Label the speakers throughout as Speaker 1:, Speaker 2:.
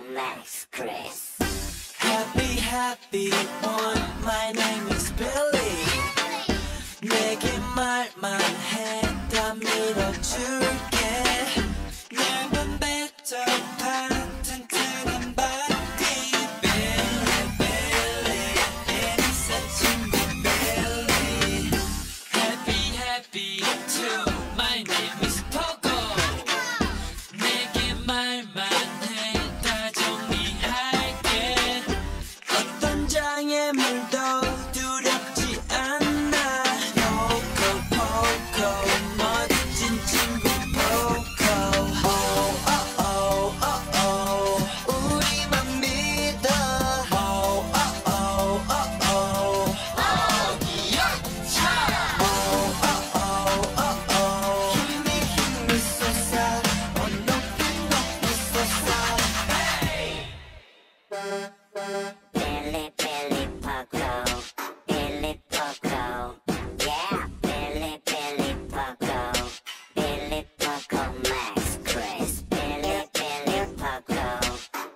Speaker 1: Max Chris. Happy, happy one, my name. Poco
Speaker 2: Max Chris Billy Billy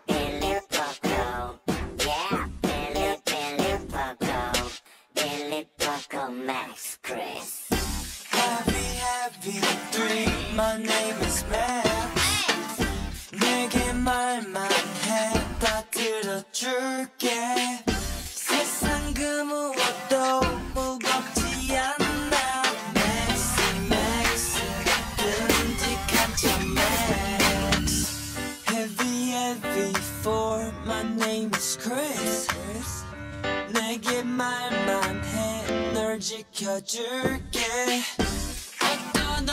Speaker 2: Billy Poco Yeah Billy Billy Billy Max Chris
Speaker 1: Happy Happy My name is Max 내게 말만 해 다 들어줄게. Christmas 내게 말만 해 널 지켜줄게 어떤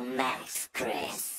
Speaker 2: Max Chris.